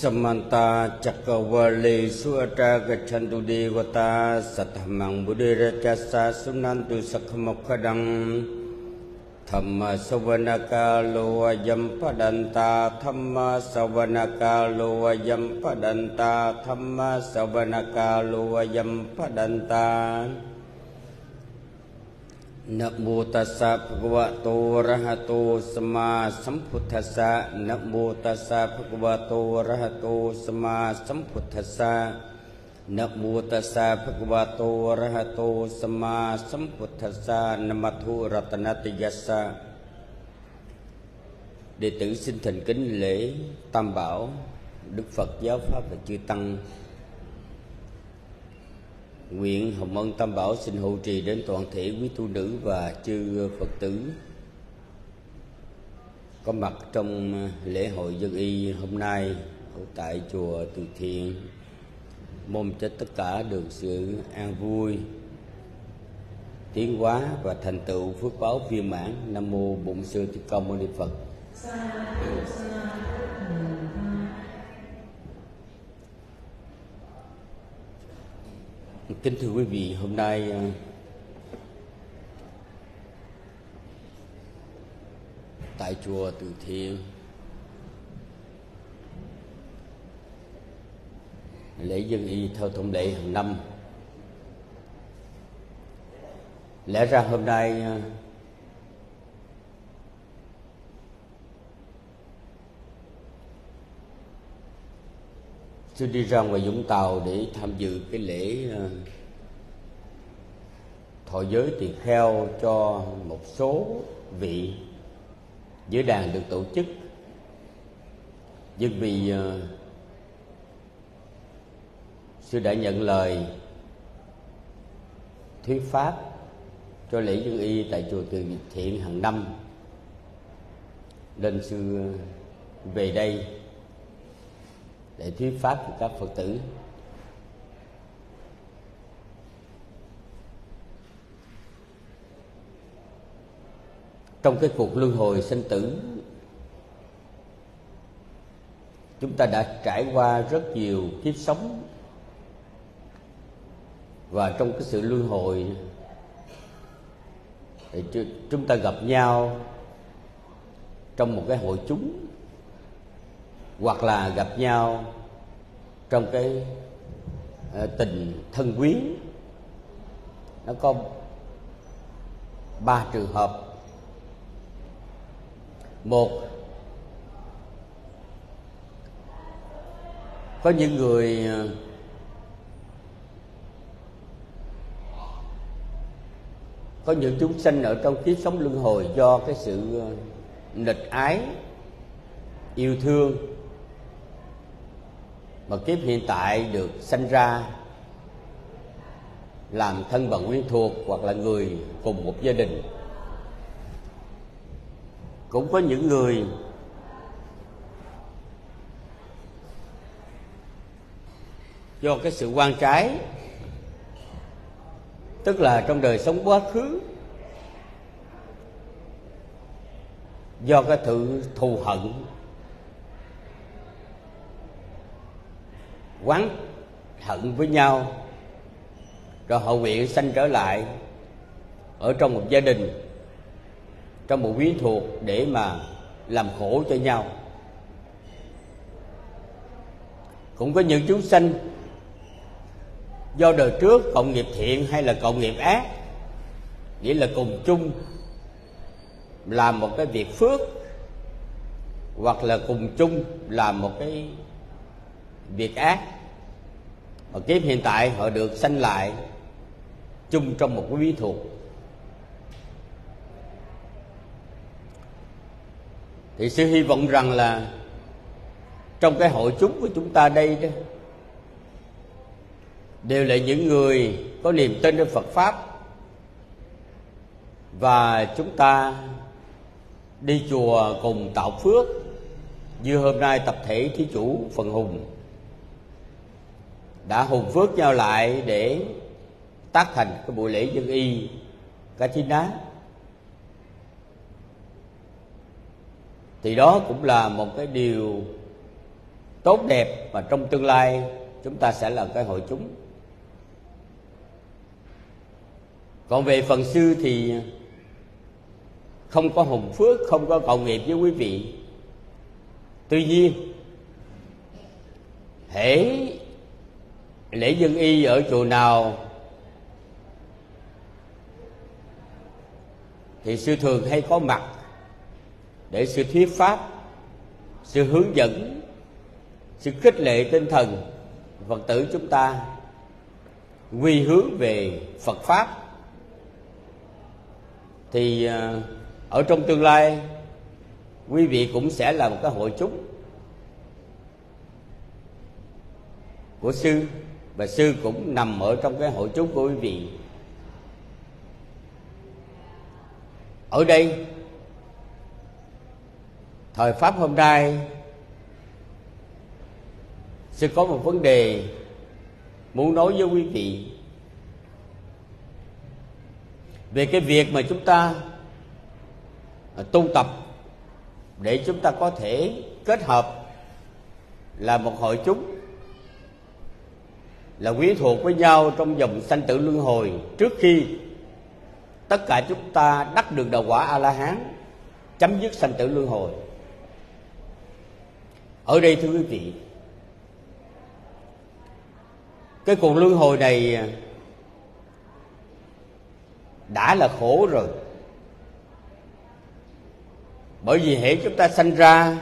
สมันตาจักวาลีสุอตากชันตุเดวตาสัทธมังบุเดรจัสสาสุนันตุสักมกขดังธรรมสวนกาโลวยัมปดันตาธรรมสวนกาโลวยัมปดันตาธรรมสวนกาโลวยัมปดันตา ะโมตัสสะภะคะวะโตอะระหะโตสัมมาสัมพุทธัสสะนะโมตัสสะภะคะวะโตอะระหะโตสัมมาสัมพุทธัสสะนะโมตัสสะภะคะวะโตอะระหะโตสัมมาสัมพุทธัสสะนะมัทุรัตนติยัสสะ Đệ tử xin thành kính lễ Tam Bảo, Đức Phật Giáo Pháp và Chư Tăng Nguyện Hồng Ân Tam Bảo xin hộ trì đến toàn thể quý tu nữ và chư Phật tử. Có mặt trong à, lễ hội dân y hôm nay, ở tại chùa Từ Thiện, mong cho tất cả được sự an vui, tiến hóa và thành tựu phước báo viên mãn. Nam mô bổn sư thích ca mâu ni phật. Kính thưa quý vị, hôm nay à, tại chùa từ thiện, lễ dân y theo thông lệ hàng năm. Lẽ ra hôm nay à, tôi đi ra ngoài Vũng Tàu để tham dự cái lễ ờ, thọ giới tỳ kheo cho một số vị giới đàn được tổ chức. Nhưng vì uh, sư đã nhận lời thuyết pháp cho lễ dân y tại chùa Từ Thiện hàng năm nên sư ờ, về đây để thuyết pháp cho các phật tử. Trong cái cuộc luân hồi sinh tử, chúng ta đã trải qua rất nhiều kiếp sống. Và trong cái sự luân hồi, thì chúng ta gặp nhau trong một cái hội chúng hoặc là gặp nhau trong cái ờ, tình thân quyến nó có ba trường hợp. Một có những người ờ, có những chúng sinh ở trong kiếp sống luân hồi do cái sự ờ, nịch ái yêu thương mà kiếp hiện tại được sanh ra làm thân bằng quyến thuộc hoặc là người cùng một gia đình. Cũng có những người do cái sự quan trái, tức là trong đời sống quá khứ, do cái sự thù hận quán hận với nhau, rồi hậu viện sanh trở lại ở trong một gia đình, trong một quyến thuộc để mà làm khổ cho nhau. Cũng có những chúng sanh do đời trước cộng nghiệp thiện hay là cộng nghiệp ác, nghĩa là cùng chung làm một cái việc phước hoặc là cùng chung làm một cái việc ác ở kiếp hiện tại họ được sanh lại chung trong một cái ví thuộc thì sư hy vọng rằng là trong cái hội chúng của chúng ta đây đó, đều là những người có niềm tin đến Phật pháp. Và chúng ta đi chùa cùng tạo phước. Như hôm nay tập thể thí chủ phần hùng đã hùng phước nhau lại để tác thành cái buổi lễ dân y cá chi đá thì đó cũng là một cái điều tốt đẹp mà trong tương lai chúng ta sẽ là cái hội chúng. Còn về phần sư thì không có hùng phước, không có cầu nghiệp với quý vị. Tuy nhiên, hễ lễ dân y ở chùa nào? Thì sư thường hay có mặt để sư thuyết pháp sự hướng dẫn sự khích lệ tinh thần phật tử chúng ta quy hướng về phật pháp. Thì à, ở trong tương lai, quý vị cũng sẽ là một cái hội chúng của sư và sư cũng nằm ở trong cái hội chúng của quý vị. Ở đây, thời pháp hôm nay sư có một vấn đề muốn nói với quý vị. Về cái việc mà chúng ta à, tu tập để chúng ta có thể kết hợp là một hội chúng là quyến thuộc với nhau trong dòng sanh tử luân hồi. Trước khi tất cả chúng ta đắc được đạo quả a la hán chấm dứt sanh tử luân hồi. Ở đây, thưa quý vị, cái cuộc luân hồi này đã là khổ rồi. Bởi vì hễ chúng ta sanh ra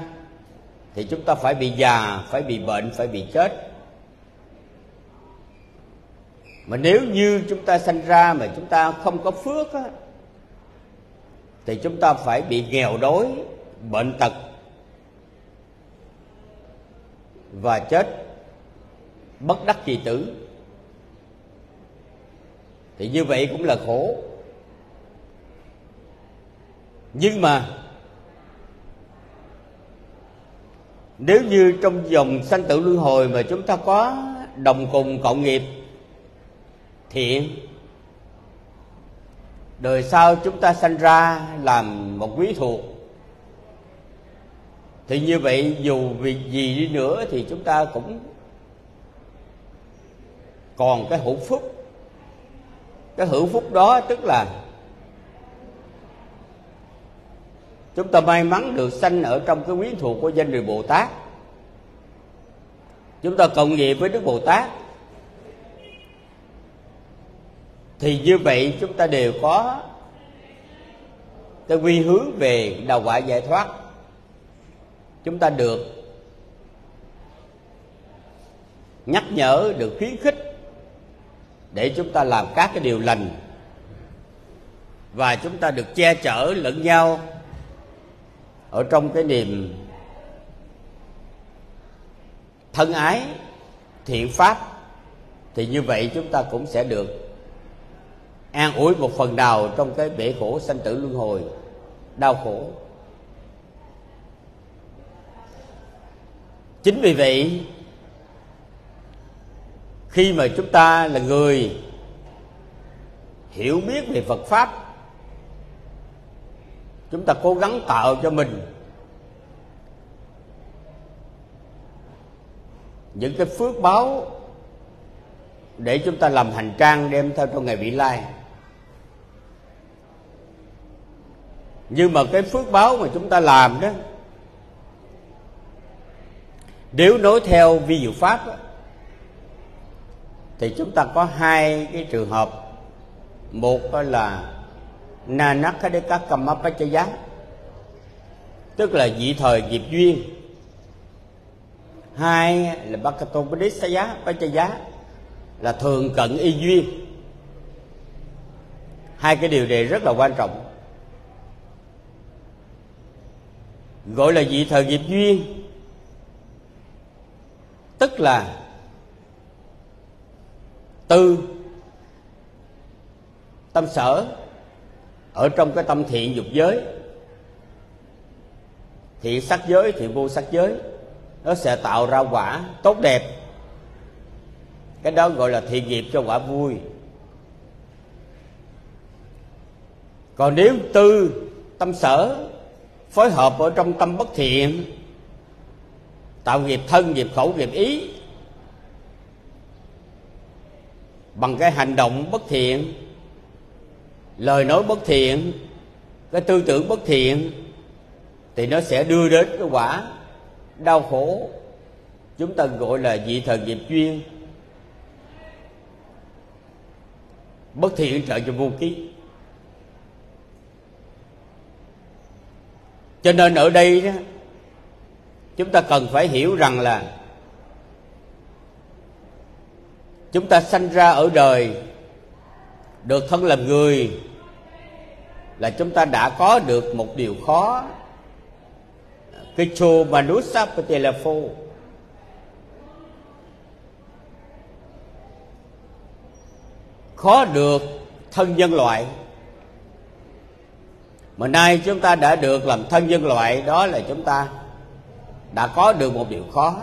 thì chúng ta phải bị già, phải bị bệnh, phải bị chết mà nếu như chúng ta sanh ra mà chúng ta không có phước á, thì chúng ta phải bị nghèo đói bệnh tật và chết bất đắc kỳ tử. Thì như vậy cũng là khổ. Nhưng mà nếu như trong dòng sanh tử luân hồi mà chúng ta có đồng cùng cộng nghiệp thiện. Đời sau chúng ta sanh ra làm một quý thuộc. Thì như vậy, dù việc gì đi nữa thì chúng ta cũng còn cái hữu phúc. Cái hữu phúc đó tức là chúng ta may mắn được sanh ở trong cái quyến thuộc của danh người bồ tát. Chúng ta cộng nghiệp với đức bồ tát. Thì như vậy chúng ta đều có cái quy hướng về đầu quả giải thoát. Chúng ta được nhắc nhở, được khuyến khích để chúng ta làm các cái điều lành và chúng ta được che chở lẫn nhau ở trong cái niềm thân ái, thiện pháp. Thì như vậy chúng ta cũng sẽ được an ủi một phần nào trong cái bể khổ sanh tử luân hồi. Đau khổ. Chính vì vậy, khi mà chúng ta là người hiểu biết về phật pháp, chúng ta cố gắng tạo cho mình những cái phước báo để chúng ta làm hành trang đem theo trong ngày vị lai. Nhưng mà cái phước báo mà chúng ta làm đó nếu nói theo vi diệu pháp đó, thì chúng ta có hai cái trường hợp. Một là nanakadeka giá, tức là dị thời nghiệp duyên. Hai là bakatopadisaya pachaya là thường cận y duyên. Hai cái điều này rất là quan trọng. Gọi là vị thời nghiệp duyên. Tức là tư tâm sở ở trong cái tâm thiện dục giới, thiện sắc giới, thiện vô sắc giới, nó sẽ tạo ra quả tốt đẹp. Cái đó gọi là thiện nghiệp cho quả vui. Còn nếu tư tâm sở phối hợp ở trong tâm bất thiện, tạo nghiệp thân, nghiệp khẩu, nghiệp ý, bằng cái hành động bất thiện, lời nói bất thiện, cái tư tưởng bất thiện, thì nó sẽ đưa đến cái quả đau khổ. Chúng ta gọi là dị thần nghiệp duyên. Bất thiện trợ cho vô ký. Cho nên ở đây đó, chúng ta cần phải hiểu rằng là chúng ta sanh ra ở đời được thân làm người là chúng ta đã có được một điều khó. Cái chô manusa patelafo khó được thân nhân loại mà nay chúng ta đã được làm thân nhân loại, đó là chúng ta đã có được một điều khó.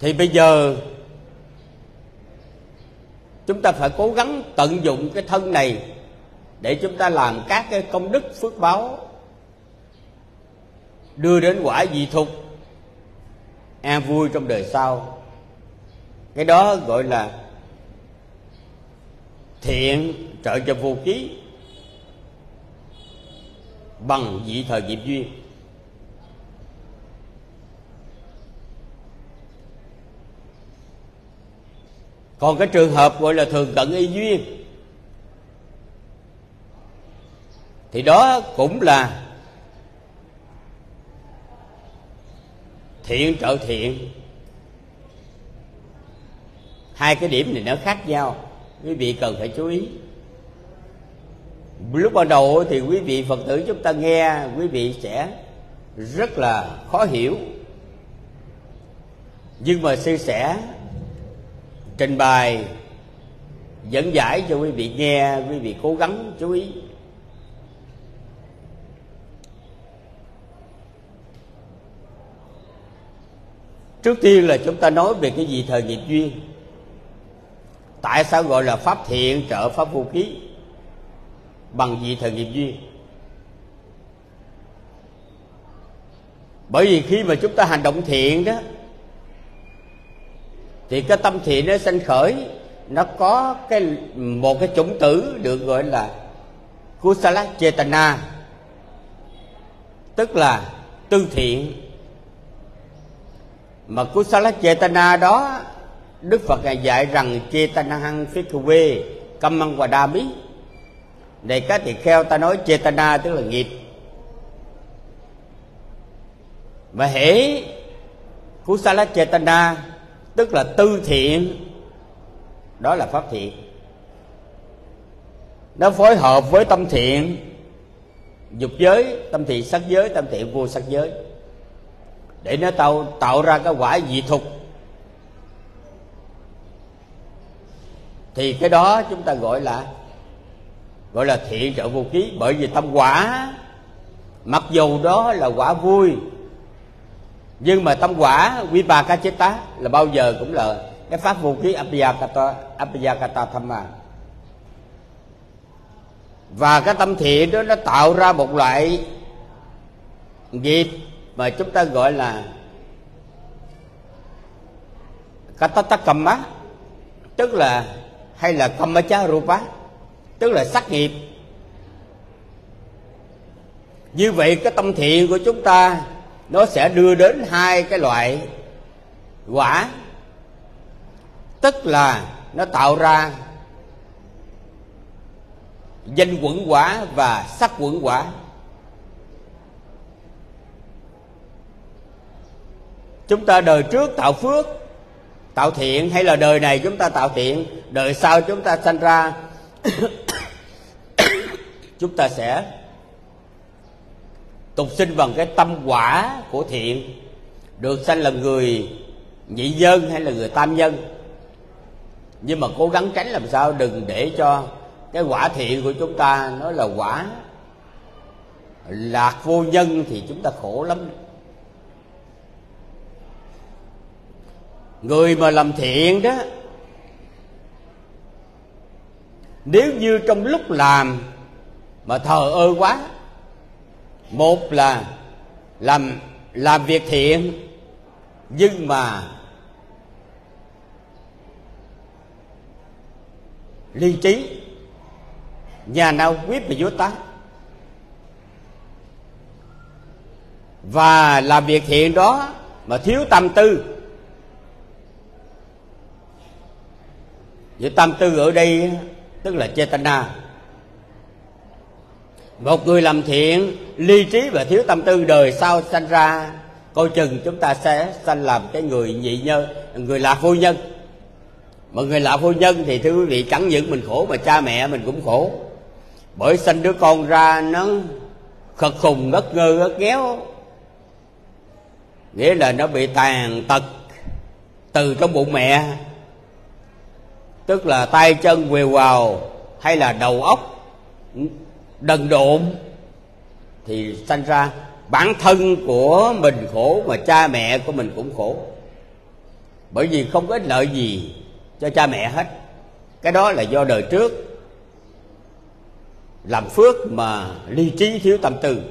Thì bây giờ chúng ta phải cố gắng tận dụng cái thân này để chúng ta làm các cái công đức phước báo, đưa đến quả dị thục, an vui trong đời sau. Cái đó gọi là thiện trợ cho vô ký bằng vị thời nghiệp duyên. Còn cái trường hợp gọi là thường cận y duyên, thì đó cũng là thiện trợ thiện. Hai cái điểm này nó khác nhau quý vị cần phải chú ý. Lúc ban đầu thì quý vị phật tử chúng ta nghe, quý vị sẽ rất là khó hiểu. Nhưng mà sư sẽ trình bày, dẫn giải cho quý vị nghe, quý vị cố gắng chú ý. Trước tiên là chúng ta nói về cái gì thời nghiệp duyên tại sao gọi là pháp thiện trợ pháp vô ký? Bằng gì thời nghiệp duyên. Bởi vì khi mà chúng ta hành động thiện đó, thì cái tâm thiện nó sanh khởi, nó có cái, một cái chủng tử được gọi là kusala chetana tức là tư thiện. Mà kusala chetana đó đức phật ngài dạy rằng chetanahang căm măng và đa bí. Để các tỳ kheo, ta nói chetana tức là nghiệp. Và hễ lá chetana tức là tư thiện, đó là pháp thiện. Nó phối hợp với tâm thiện, dục giới, tâm thiện sắc giới, tâm thiện vô sắc giới. Để nó tạo tạo ra cái quả dị thục thì cái đó chúng ta gọi là gọi là thiện trợ vô ký bởi vì tâm quả, mặc dù đó là quả vui, nhưng mà tâm quả vipakachita là bao giờ cũng là cái pháp vô ký abhiyakata abhiyakata thamma. Và cái tâm thiện đó nó tạo ra một loại nghiệp mà chúng ta gọi là katatakamma tức là hay là kamacha rupa tức là sắc nghiệp. Như vậy cái tâm thiện của chúng ta, nó sẽ đưa đến hai cái loại quả. Tức là nó tạo ra danh quẩn quả và sắc quẩn quả. Chúng ta đời trước tạo phước tạo thiện hay là đời này chúng ta tạo thiện, đời sau chúng ta sanh ra, chúng ta sẽ tục sinh bằng cái tâm quả của thiện. Được sanh là người nhị dân hay là người tam nhân nhưng mà cố gắng tránh làm sao, đừng để cho cái quả thiện của chúng ta nó là quả lạc vô nhân thì chúng ta khổ lắm. Người mà làm thiện đó, nếu như trong lúc làm mà thờ ơ quá, một là làm làm việc thiện, nhưng mà ly trí, nhà nào quyết bị vô tá và làm việc thiện đó mà thiếu tâm tư Vậy tâm tư ở đây, tức là Chetana Một người làm thiện, ly trí và thiếu tâm tư đời sau sanh ra, Coi chừng chúng ta sẽ sanh làm cái người nhị nhân, Người lạc vô nhân. Mà người lạc vô nhân thì thưa quý vị, chẳng những mình khổ mà cha mẹ mình cũng khổ. Bởi sanh đứa con ra, nó khật khùng, ngất ngơ, ngất ngéo Nghĩa là nó bị tàn tật từ trong bụng mẹ tức là tay chân quều vào hay là đầu óc đần độn thì sanh ra bản thân của mình khổ mà cha mẹ của mình cũng khổ. Bởi vì không có ích lợi gì cho cha mẹ hết. Cái đó là do đời trước. Làm phước mà ly trí thiếu tâm tư.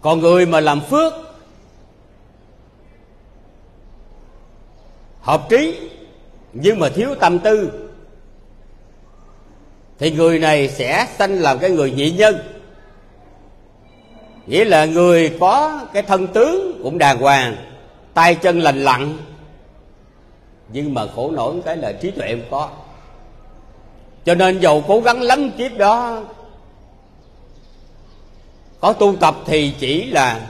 Còn người mà làm phước hợp trí, nhưng mà thiếu tâm tư. Thì người này sẽ sanh làm cái người nhị nhân. Nghĩa là người có cái thân tướng cũng đàng hoàng, tay chân lành lặn, nhưng mà khổ nổi cái là trí tuệ không có. Cho nên dầu cố gắng lắm kiếp đó, có tu tập thì chỉ là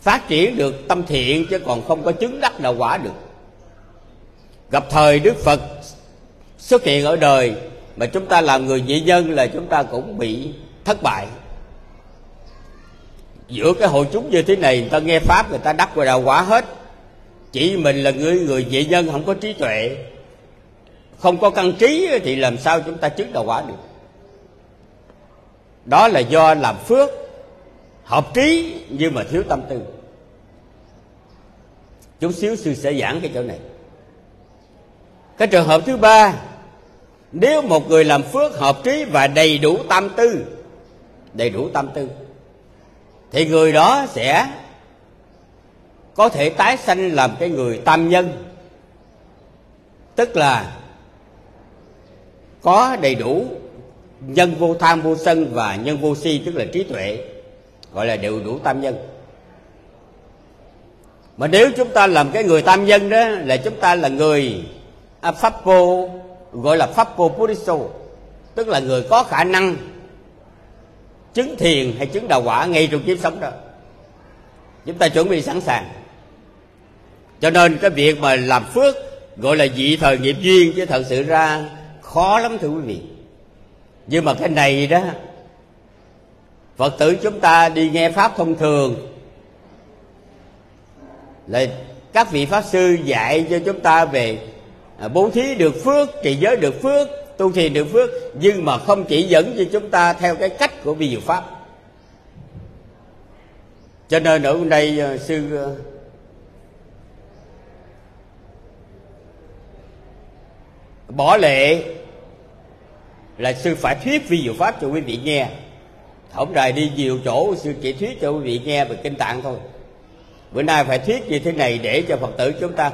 phát triển được tâm thiện chứ còn không có chứng đắc đạo quả được. Gặp thời đức phật xuất hiện ở đời mà chúng ta làm người nhị nhân là chúng ta cũng bị thất bại. Giữa cái hội chúng như thế này, người ta nghe pháp người ta đắc vào đạo quả hết. Chỉ mình là người người nhị nhân không có trí tuệ. Không có căn trí thì làm sao chúng ta chứng đạo quả được? Đó là do làm phước hợp trí nhưng mà thiếu tâm tư. Chút xíu sư sẽ giảng cái chỗ này. Cái trường hợp thứ ba, nếu một người làm phước hợp trí và đầy đủ tâm tư, đầy đủ tâm tư, thì người đó sẽ có thể tái sanh làm cái người tam nhân. Tức là có đầy đủ nhân vô tham vô sân và nhân vô si, tức là trí tuệ gọi là đều đủ tam nhân. Mà nếu chúng ta làm cái người tam nhân đó là chúng ta là người à, pháp vô gọi là pháp vô puriso tức là người có khả năng chứng thiền hay chứng đạo quả ngay trong kiếp sống đó. Chúng ta chuẩn bị sẵn sàng. Cho nên cái việc mà làm phước gọi là dị thời nghiệp duyên chứ thật sự ra khó lắm thưa quý vị. Nhưng mà cái này đó phật tử chúng ta đi nghe pháp thông thường. Là các vị pháp sư dạy cho chúng ta về à, bố thí được phước, trì giới được phước, tu thiền được phước, nhưng mà không chỉ dẫn cho chúng ta theo cái cách của vi diệu pháp. Cho nên ở đây à, sư à, bỏ lệ là sư phải thuyết vi diệu pháp cho quý vị nghe không đài đi nhiều chỗ sư chỉ thuyết cho quý vị nghe về kinh tạng thôi. Bữa nay phải thuyết như thế này để cho phật tử chúng ta.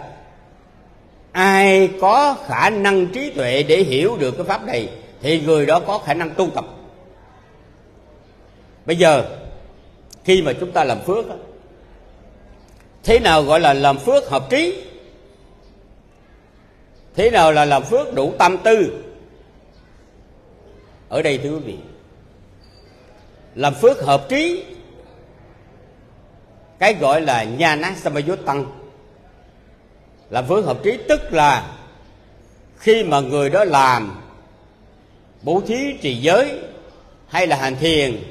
Ai có khả năng trí tuệ để hiểu được cái pháp này, thì người đó có khả năng tu tập. Bây giờ, khi mà chúng ta làm phước thế nào gọi là làm phước hợp trí? Thế nào là làm phước đủ tâm tư? Ở đây thưa quý vị làm phước hợp trí. Cái gọi là nha nát samayut tăng. Là phước hợp trí tức là khi mà người đó làm bố thí trì giới hay là hành thiền,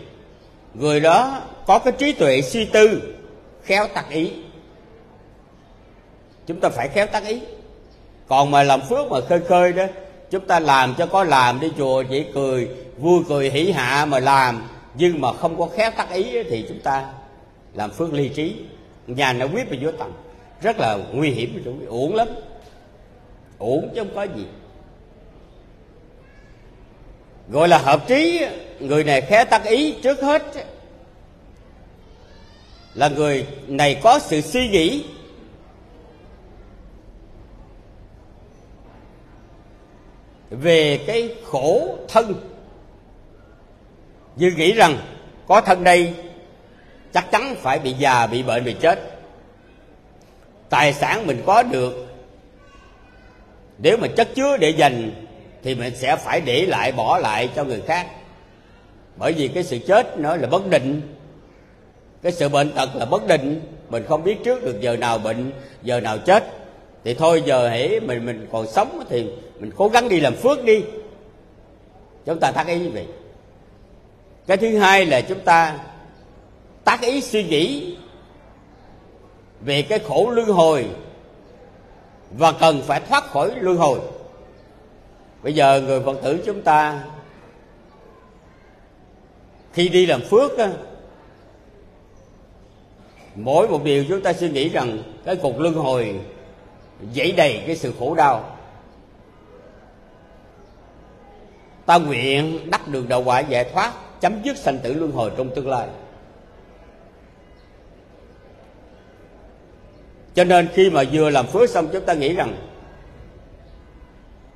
người đó có cái trí tuệ suy tư, khéo tác ý. Chúng ta phải khéo tác ý. Còn mà làm phước mà khơi khơi đó, chúng ta làm cho có làm đi, chùa chỉ cười, vui cười hỉ hạ mà làm nhưng mà không có khéo tác ý thì chúng ta làm phước ly trí. Nhà nó quyết về vô tầng rất là nguy hiểm uổng lắm. Uổng chứ không có gì. Gọi là hợp trí, người này khé tác ý trước hết. Là người này có sự suy nghĩ. Về cái khổ thân như nghĩ rằng có thân đây, chắc chắn phải bị già, bị bệnh, bị chết. Tài sản mình có được, nếu mà chất chứa để dành, thì mình sẽ phải để lại, bỏ lại cho người khác. Bởi vì cái sự chết nó là bất định. Cái sự bệnh tật là bất định. Mình không biết trước được giờ nào bệnh, giờ nào chết. Thì thôi, giờ hễ mình mình còn sống thì mình cố gắng đi làm phước đi. Chúng ta thắc ý như vậy cái thứ hai là chúng ta tác ý suy nghĩ về cái khổ luân hồi và cần phải thoát khỏi luân hồi. Bây giờ người phật tử chúng ta khi đi làm phước á, mỗi một điều chúng ta suy nghĩ rằng cái cục luân hồi dẫy đầy cái sự khổ đau. Ta nguyện đắc đường đầu quả giải thoát chấm dứt sanh tử luân hồi trong tương lai. Cho nên khi mà vừa làm phước xong, chúng ta nghĩ rằng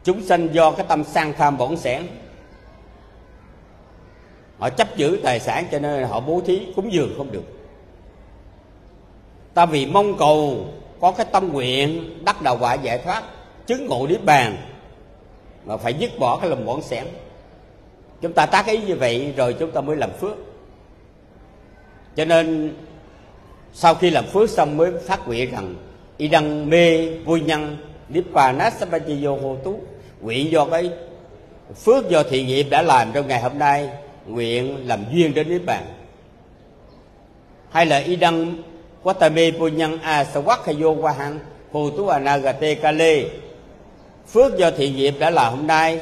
chúng sanh do cái tâm sang tham bổn sẻn họ chấp giữ tài sản cho nên họ bố thí cúng dường không được. Ta vì mong cầu có cái tâm nguyện đắc đạo quả giải thoát, chứng ngộ niết bàn mà phải dứt bỏ cái lòng bổn sẻn chúng ta tác ý như vậy rồi chúng ta mới làm phước. Cho nên, sau khi làm phước xong mới phát nguyện rằng, y đăng mê vui nhân nibbana sabajiyo hô tú. Nguyện do cái phước do thiện nghiệp đã làm trong ngày hôm nay, nguyện làm duyên đến niết bàn. Hay là y đăng watame punyan asawakhayo wahan hồ tú anagate kale phước do thiện nghiệp đã làm hôm nay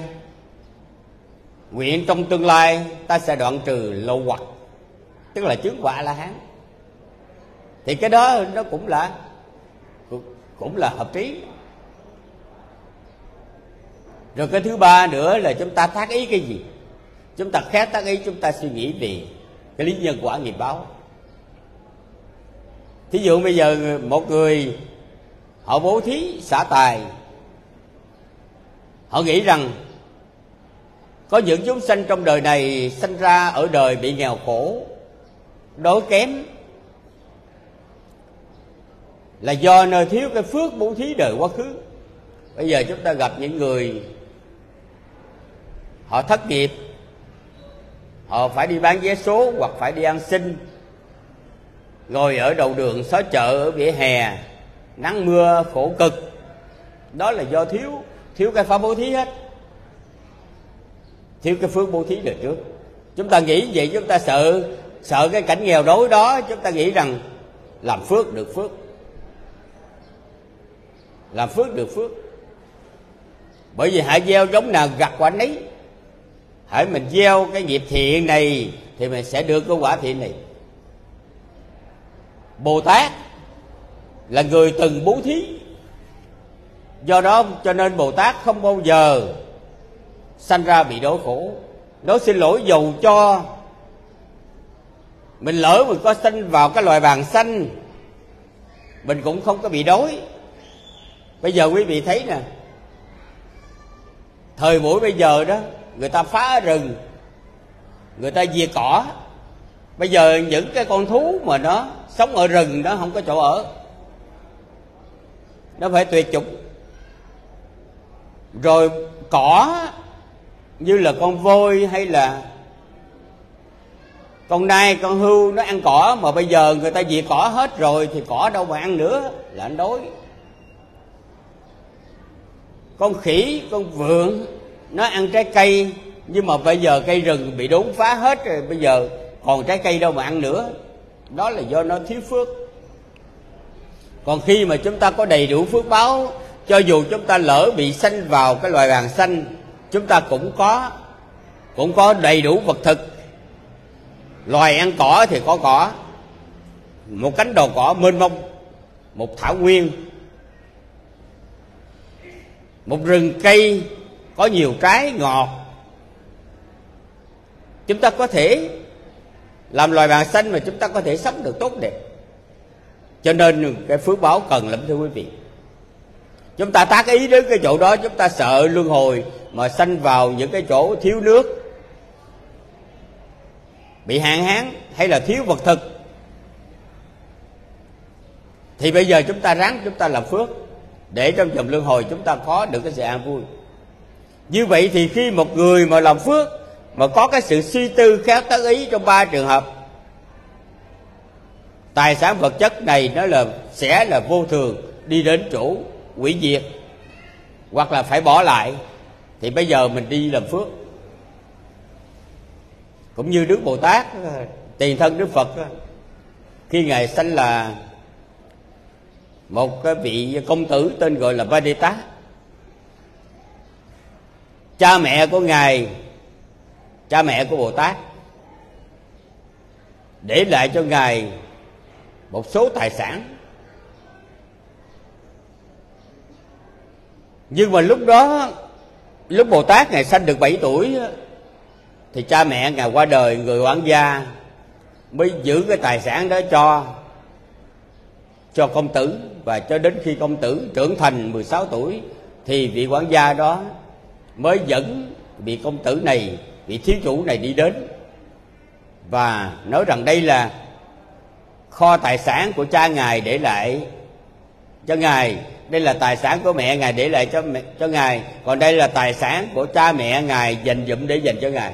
nguyện trong tương lai ta sẽ đoạn trừ lâu hoặc, tức là chứng quả la hán. Thì cái đó nó cũng là cũng là hợp trí. Rồi cái thứ ba nữa là chúng ta thác ý cái gì? Chúng ta khét tác ý, chúng ta suy nghĩ về cái lý nhân quả nghiệp báo. Thí dụ bây giờ một người, họ bố thí xả tài, họ nghĩ rằng có những chúng sanh trong đời này sinh ra ở đời bị nghèo khổ, đói kém. Là do nơi thiếu cái phước bố thí đời quá khứ. Bây giờ chúng ta gặp những người, họ thất nghiệp, họ phải đi bán vé số hoặc phải đi ăn xin, ngồi ở đầu đường xó chợ ở vỉa hè, nắng mưa khổ cực. Đó là do thiếu thiếu cái pháp bố thí hết thiếu cái phước bố thí đời trước. Chúng ta nghĩ vậy, chúng ta sợ sợ cái cảnh nghèo đói đó, chúng ta nghĩ rằng làm phước được phước. Làm phước được phước. Bởi vì hãy gieo giống nào gặt quả nấy. Hãy mình gieo cái nghiệp thiện này thì mình sẽ được cái quả thiện này. Bồ tát là người từng bố thí. Do đó cho nên bồ tát không bao giờ sanh ra bị đói khổ. Nó xin lỗi dầu cho. Mình lỡ mình có sanh vào cái loài vàng xanh, mình cũng không có bị đói. Bây giờ quý vị thấy nè, thời buổi bây giờ đó, người ta phá rừng, người ta diệt cỏ. Bây giờ những cái con thú mà nó sống ở rừng đó không có chỗ ở. Nó phải tuyệt chủng. Rồi cỏ như là con voi hay là con nai, con hưu nó ăn cỏ mà bây giờ người ta diệt cỏ hết rồi thì cỏ đâu mà ăn nữa, là anh đói. Con khỉ, con vượn nó ăn trái cây, nhưng mà bây giờ cây rừng bị đốn phá hết rồi, bây giờ còn trái cây đâu mà ăn nữa. Đó là do nó thiếu phước. Còn khi mà chúng ta có đầy đủ phước báo, cho dù chúng ta lỡ bị sanh vào cái loài vàng xanh chúng ta cũng có cũng có đầy đủ vật thực. Loài ăn cỏ thì có cỏ, một cánh đồng cỏ mênh mông, một thảo nguyên, một rừng cây có nhiều trái ngọt. Chúng ta có thể làm loài bàn xanh mà chúng ta có thể sống được tốt đẹp. Cho nên cái phước báo cần lắm, thưa quý vị chúng ta tác ý đến cái chỗ đó, chúng ta sợ luân hồi mà sanh vào những cái chỗ thiếu nước. Bị hạn hán hay là thiếu vật thực. Thì bây giờ chúng ta ráng, chúng ta làm phước để trong dòng luân hồi chúng ta có được cái sự an vui. Như vậy thì khi một người mà làm phước mà có cái sự suy tư khéo tác ý trong ba trường hợp, tài sản vật chất này nó là, sẽ là vô thường, đi đến chủ quỷ diệt, hoặc là phải bỏ lại, thì bây giờ mình đi làm phước. Cũng như đức bồ tát, tiền thân đức phật, khi ngài sanh là một cái vị công tử tên gọi là Vadita cha mẹ của ngài, cha mẹ của bồ tát, để lại cho ngài một số tài sản. Nhưng mà lúc đó, lúc bồ tát ngài sanh được 7 tuổi thì cha mẹ ngài qua đời, người quản gia mới giữ cái tài sản đó cho cho công tử. Và cho đến khi công tử trưởng thành 16 tuổi, thì vị quản gia đó mới dẫn vị công tử này, vị thiếu chủ này đi đến và nói rằng đây là kho tài sản của cha ngài để lại cho ngài đây là tài sản của mẹ ngài để lại cho mẹ, cho ngài. Còn đây là tài sản của cha mẹ ngài dành dụm để dành cho ngài.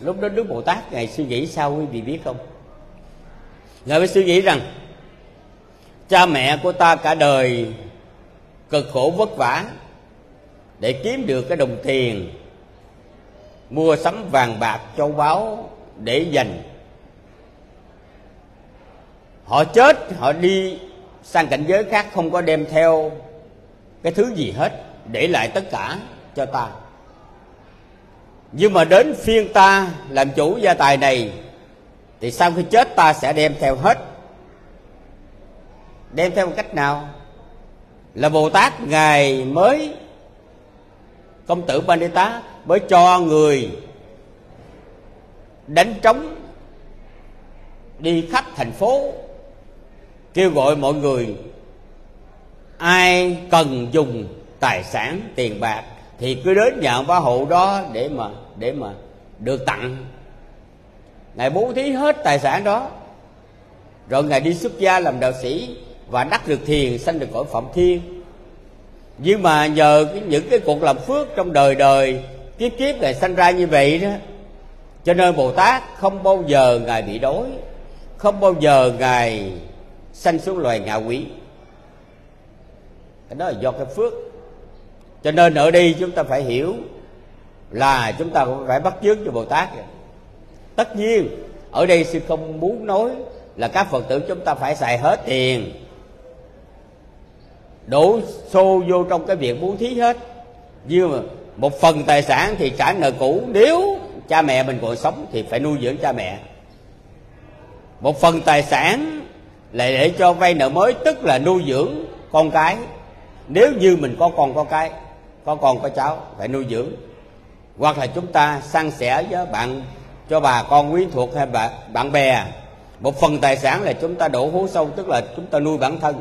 Lúc đó đức bồ tát ngài suy nghĩ sao quý vị biết không? Ngài mới suy nghĩ rằng cha mẹ của ta cả đời cực khổ vất vả để kiếm được cái đồng tiền mua sắm vàng bạc châu báu để dành. Họ chết họ đi sang cảnh giới khác không có đem theo cái thứ gì hết, để lại tất cả cho ta. Nhưng mà đến phiên ta làm chủ gia tài này, thì sau khi chết ta sẽ đem theo hết. Đem theo một cách nào? Là bồ tát ngài mới, công tử Pandita mới cho người đánh trống đi khắp thành phố kêu gọi mọi người, ai cần dùng tài sản, tiền bạc, thì cứ đến nhà bá hộ đó để mà để mà được tặng. Ngài bố thí hết tài sản đó, rồi ngài đi xuất gia làm đạo sĩ và đắc được thiền, sanh được cõi phạm thiên. Nhưng mà nhờ những cái cuộc làm phước trong đời đời, kiếp kiếp ngài sanh ra như vậy đó, cho nên bồ tát không bao giờ ngài bị đói, không bao giờ ngài sanh xuống loài ngạ quỷ. Cái đó là do cái phước. Cho nên ở đây chúng ta phải hiểu là chúng ta cũng phải bắt chước cho bồ tát. Tất nhiên, ở đây sư không muốn nói là các phật tử chúng ta phải xài hết tiền. Đổ xô vô trong cái việc bố thí hết. Nhưng mà một phần tài sản thì trả nợ cũ. Nếu cha mẹ mình còn sống thì phải nuôi dưỡng cha mẹ. Một phần tài sản lại để cho vay nợ mới, tức là nuôi dưỡng con cái. Nếu như mình có con, có cái, có con, có cháu, phải nuôi dưỡng. Hoặc là chúng ta san sẻ với bạn, cho bà con quyến thuộc hay bạn bạn bè. Một phần tài sản là chúng ta đổ hố sâu, tức là chúng ta nuôi bản thân.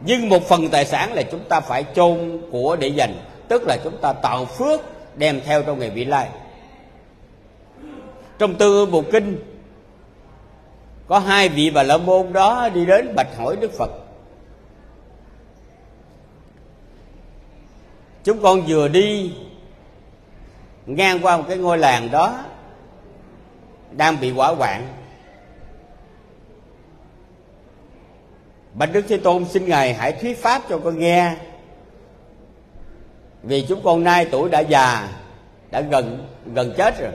Nhưng một phần tài sản là chúng ta phải chôn của để dành, tức là chúng ta tạo phước đem theo trong ngày vị lai. Trong tư bộ kinh có hai vị bà la môn đó đi đến bạch hỏi đức phật. Chúng con vừa đi, ngang qua một cái ngôi làng đó, đang bị hỏa hoạn. Bạch đức thế tôn xin ngài hãy thuyết pháp cho con nghe. Vì chúng con nay tuổi đã già, đã gần gần chết rồi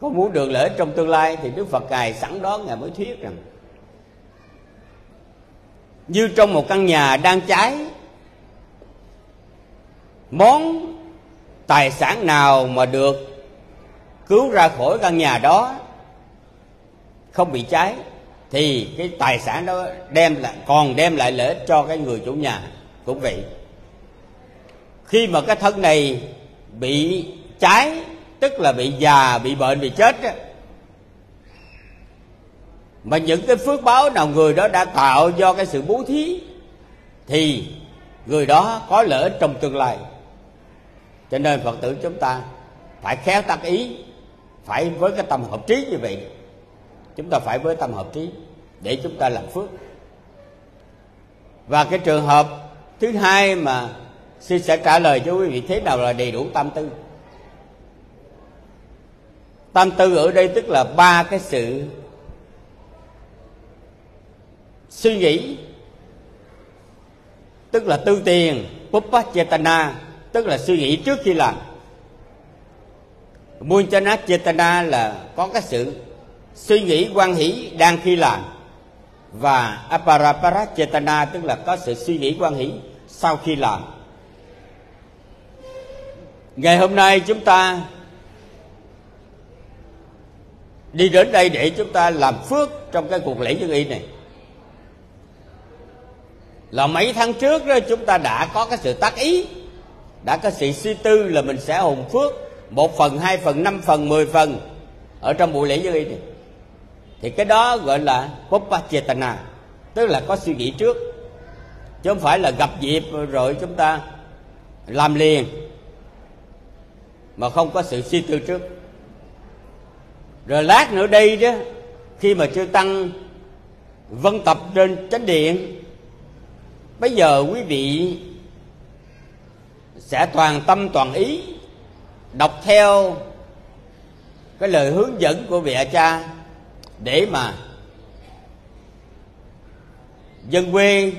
có muốn được lợi ích trong tương lai thì đức phật ngài sẵn đó ngài mới thuyết rằng, như trong một căn nhà đang cháy, món tài sản nào mà được cứu ra khỏi căn nhà đó không bị cháy, thì cái tài sản đó đem lại, còn đem lại lợi ích cho cái người chủ nhà cũng vậy. Khi mà cái thân này bị cháy tức là bị già, bị bệnh, bị chết đó. mà những cái phước báo nào người đó đã tạo do cái sự bố thí, thì người đó có lợi ích trong tương lai. Cho nên phật tử chúng ta phải khéo tác ý, phải với cái tâm hợp trí như vậy. Chúng ta phải với tâm hợp trí để chúng ta làm phước. Và cái trường hợp thứ hai mà sư sẽ trả lời cho quý vị thế nào là đầy đủ tam tư tam tư ở đây tức là ba cái sự suy nghĩ, tức là tư tiền puppachetana tức là suy nghĩ trước khi làm. Munchana chetana là có cái sự suy nghĩ quan hỷ đang khi làm và aparapara chetana tức là có sự suy nghĩ quan hỷ sau khi làm. Ngày hôm nay chúng ta đi đến đây để chúng ta làm phước trong cái cuộc lễ dân y này. Là mấy tháng trước đó, chúng ta đã có cái sự tác ý, đã có sự suy tư là mình sẽ hùng phước, một phần, hai phần, năm phần, mười phần ở trong buổi lễ dân y này. Thì cái đó gọi là Popachetana tức là có suy nghĩ trước. Chứ không phải là gặp dịp rồi chúng ta làm liền, mà không có sự suy tư trước rồi lát nữa đây đó khi mà chưa tăng, vân tập trên chánh điện. Bây giờ quý vị sẽ toàn tâm toàn ý đọc theo cái lời hướng dẫn của vị cha để mà dân quê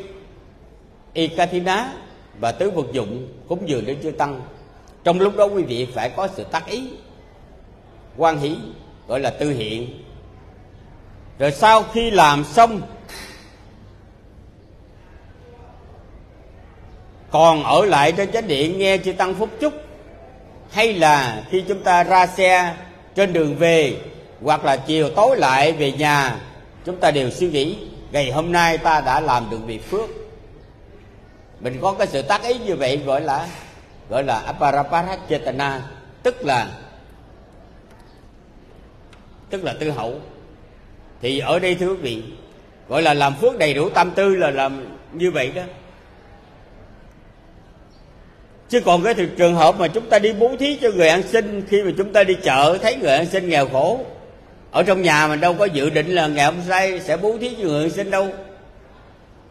Ekathina và tứ vật dụng cúng dường đến chư tăng. Trong lúc đó quý vị phải có sự tác ý, quan hỷ gọi là tư hiện. Rồi sau khi làm xong, còn ở lại trên chánh điện nghe chư tăng phúc chúc, hay là khi chúng ta ra xe trên đường về, hoặc là chiều tối lại về nhà, chúng ta đều suy nghĩ, ngày hôm nay ta đã làm được việc phước. Mình có cái sự tác ý như vậy gọi là gọi là aparaparachetana, tức là tức là tư hậu. Thì ở đây thưa quý vị, gọi là làm phước đầy đủ tâm tư là làm như vậy đó. Chứ còn cái trường hợp mà chúng ta đi bố thí cho người ăn xin, khi mà chúng ta đi chợ thấy người ăn xin nghèo khổ, ở trong nhà mình đâu có dự định là ngày hôm nay sẽ bố thí cho người ăn xin đâu.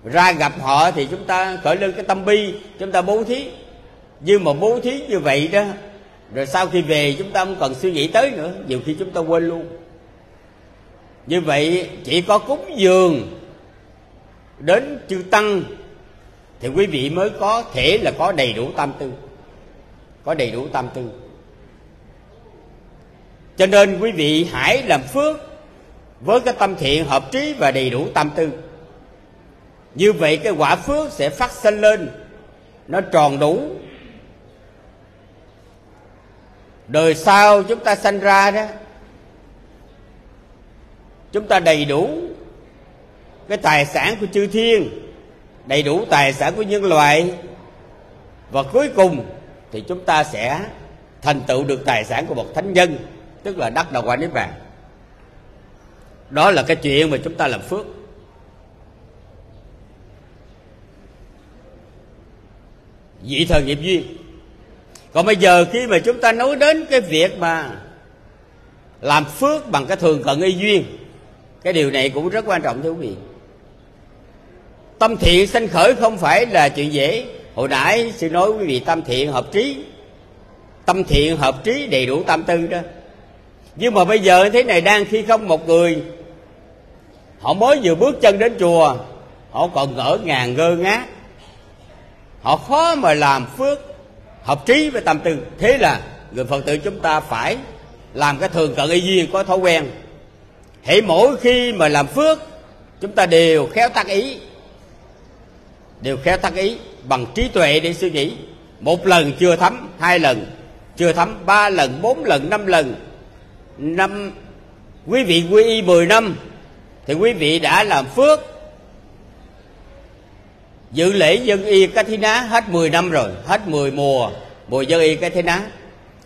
Ra gặp họ thì chúng ta khởi lên cái tâm bi, chúng ta bố thí. Nhưng mà bố thí như vậy đó, rồi sau khi về chúng ta không cần suy nghĩ tới nữa, nhiều khi chúng ta quên luôn như vậy, chỉ có cúng dường đến chư tăng thì quý vị mới có thể là có đầy đủ tam tư. Có đầy đủ tam tư. Cho nên quý vị hãy làm phước với cái tâm thiện hợp trí và đầy đủ tam tư. Như vậy cái quả phước sẽ phát sinh lên. Nó tròn đủ. Đời sau chúng ta sanh ra đó chúng ta đầy đủ cái tài sản của chư thiên, đầy đủ tài sản của nhân loại. Và cuối cùng thì chúng ta sẽ thành tựu được tài sản của một thánh nhân, tức là đắc đạo quả niết bàn. Đó là cái chuyện mà chúng ta làm phước. Vị thời nghiệp duyên. Còn bây giờ khi mà chúng ta nói đến cái việc mà làm phước bằng cái thường cận y duyên cái điều này cũng rất quan trọng, thưa quý vị. Tâm thiện sanh khởi không phải là chuyện dễ. Hồi nãy sư nói quý vị tâm thiện hợp trí. Tâm thiện hợp trí đầy đủ tam tư đó. Nhưng mà bây giờ thế này đang khi không một người, họ mới vừa bước chân đến chùa, họ còn ngỡ ngàng ngơ ngác. Họ khó mà làm phước, hợp trí với tâm tư. Thế là người phật tử chúng ta phải làm cái thường cận y duyên có thói quen hễ mỗi khi mà làm phước, chúng ta đều khéo tác ý. Đều khéo tác ý bằng trí tuệ để suy nghĩ. Một lần chưa thấm, hai lần chưa thấm, ba lần, bốn lần, năm lần. Năm, quý vị quy y mười năm, thì quý vị đã làm phước. Dự lễ dân y Kathina hết 10 năm rồi, hết 10 mùa mùa dân y Kathina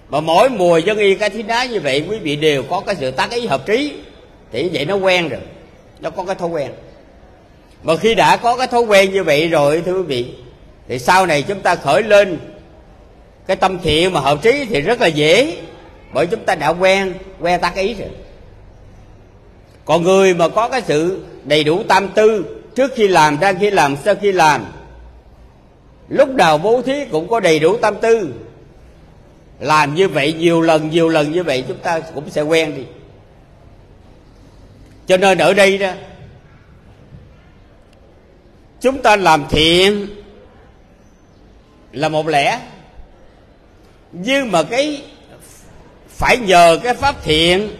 mà mỗi mùa dân y cái thí ná như vậy, quý vị đều có cái sự tác ý hợp trí thì vậy nó quen rồi. Nó có cái thói quen. Mà khi đã có cái thói quen như vậy rồi, thưa quý vị, thì sau này chúng ta khởi lên cái tâm thiện mà hợp trí thì rất là dễ, bởi chúng ta đã quen quen tác ý rồi. Còn người mà có cái sự đầy đủ tam tư, trước khi làm, đang khi làm, sau khi làm, lúc nào bố thí cũng có đầy đủ tâm tư. Làm như vậy nhiều lần nhiều lần như vậy chúng ta cũng sẽ quen đi cho nên ở đây đó chúng ta làm thiện là một lẽ. Nhưng mà cái phải nhờ cái pháp thiện